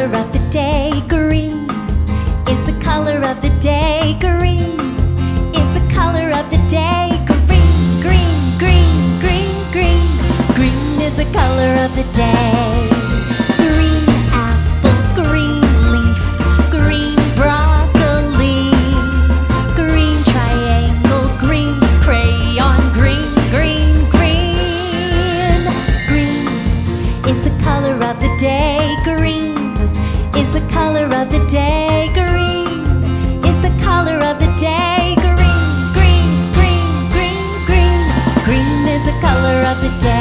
color of the day green? Is the color of the day green? Is the color of the day green? Green, green, green, green. Green is the color of the day. Green apple, green leaf, green broccoli, green triangle, green crayon, green, green, green. Green is the color of the perfect day.